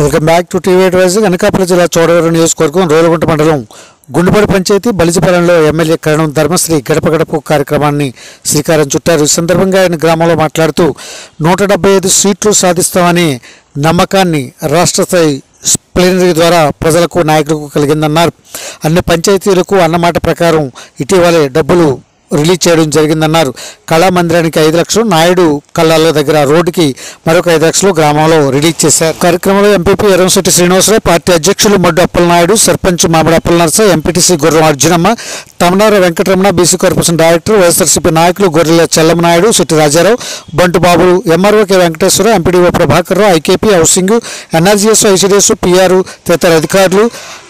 Welcome back to TV wise Anakapalli జిల్లా చోడవరం నియోజకవర్గం రోలగుంట మండలం గుండుపడి పంచాయతీ బలిజిపాలెంలో ఎమ్మెల్యే కరణం ధర్మశ్రీ గడప గడప కార్యక్రమాన్ని శ్రీకారం చుట్టారు. ఈ సందర్భంగా ఆయన గ్రామంలో మాట్లాడుతూ నూట ఐదు సీట్లు సాధిస్తామని నమ్మకాన్ని రాష్ట్ర స్థాయి ప్లీనరీ ద్వారా ప్రజలకు నాయకులకు కలిగిందన్నారు. అన్ని పంచాయతీలకు అన్నమాట ప్రకారం ఇటీవలే డబ్బులు రిలీజ్ చేయడం జరిగిందన్నారు. కళా మందిరానికి ఐదు లక్షలు నాయుడు కళ్ళాల దగ్గర రోడ్డుకి మరొక ఐదు లక్షలు గ్రామంలో రిలీజ్ చేశారు. కార్యక్రమంలో ఎంపీపీ ఎరంశెట్టి శ్రీనివాసరావు పార్టీ అధ్యక్షులు మడ్డు Appalanaidu sarpanch Mamidi Appalanarasa MPTC Gurram Arjunamma Tamanara Venkataramana BC corporation director YSRCP నాయకులు Gorrela Chellamanaidu Sitti Rajarao Bantu Babu MRO K Venkateswara MPDO Prabhakar Rao IKP housing NRGS ICDS PR తదితర అధికారులు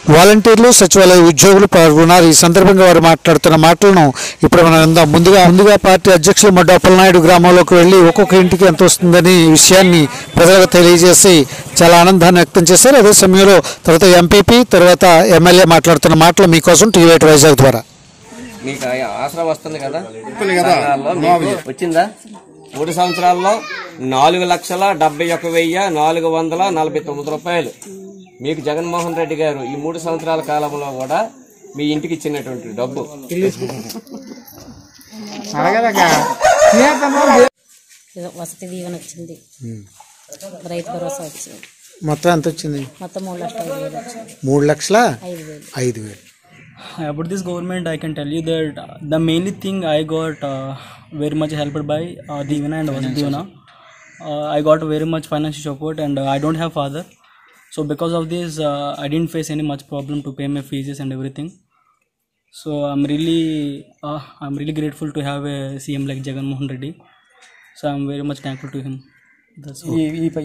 వాలంటీర్లు సచివాలయ ఉద్యోగులు పాల్గొన్నారు. ఈ సందర్భంగా వారు మాట్లాడుతున్న మాటలను ఇప్పుడు మనం విందాం. ముందుగా ముందుగా పార్టీ అధ్యక్షులు మడ్డు అప్పలనాయుడు గ్రామంలోకి వెళ్ళి ఒక్కొక్క ఇంటికి ఎంత వస్తుందని విషయాన్ని ప్రజలకు తెలియజేసి చాలా ఆనందాన్ని వ్యక్తం చేశారు. అదే సమయంలో తర్వాత ఎంపీపీ తర్వాత ఎమ్మెల్యే మాట్లాడుతున్న మాటలు మీకోసం టీవీ ఎయిట్ వైజాగ్ ద్వారా. మీకు ఆ- ఆసరా వస్తుంది కదా? సంఘాల్లో మీకు వచ్చిందా? మూడు సంవత్సరాల్లో నాలుగు లక్షల డెబ్బై ఒక వెయ్యి నాలుగు వందల నలభై తొమ్మిది రూపాయలు. మీకు జగన్మోహన్ రెడ్డి గారు ఈ మూడు సంవత్సరాల కాలంలో కూడా మీ ఇంటికి ఇచ్చినటువంటి డబ్బు వసతి దీవెన వచ్చింది రైతు భరోసా వచ్చింది మొత్తం ఎంత వచ్చింది మొత్తం మూడు లక్షల ఐదు వేలు వచ్చింది మూడు లక్షల ఐదు వేలు about this government i can tell you that uh, the mainly thing i got uh, very much helped by uh, divina and vasudivana uh, i got very much financial support and uh, i don't have father so because of this I didn't face any much problem to pay my fees and everything so I'm really I'm really grateful to have a CM like Jaganmohan Reddy so I'm very much thankful to him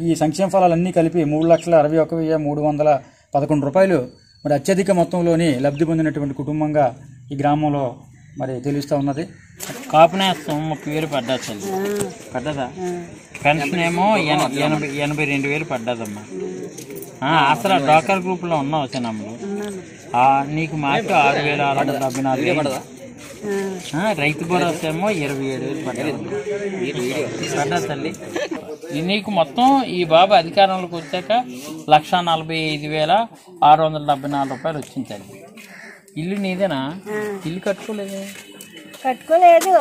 ఈ సంక్షేమ ఫలాలన్నీ కలిపి మూడు లక్షల అరవై ఒక వెయ్యి మూడు వందల పదకొండు రూపాయలు మరి అత్యధిక మొత్తంలోని లబ్ధి పొందినటువంటి కుటుంబంగా ఈ గ్రామంలో మరి తెలుస్తూ ఉన్నది. కాపునేస్తాం ముప్పై వేలు పడ్డాచండి పెద్దదా పెన్షన్ ఏమో ఎనభై ఎనభై రెండు వేలు పడ్డదమ్మా. అసలు డాక్టర్ గ్రూప్లో ఉన్నావు సినమ్మలు నీకు మాకు ఆరు వేల ఆరు వందల డెబ్బై నాలుగు రైతు భరోసా ఏమో ఇరవై ఏడు వేలు పడ్డా తల్లి. నీకు మొత్తం ఈ బాబు అధికారంలోకి వచ్చాక లక్ష నలభై ఐదు వేల ఆరు వందల డెబ్బై నాలుగు రూపాయలు వచ్చింది తల్లి. ఇల్లు నీదేనా? ఇల్లు కట్టుకోలేదే? కట్టుకోలేదు.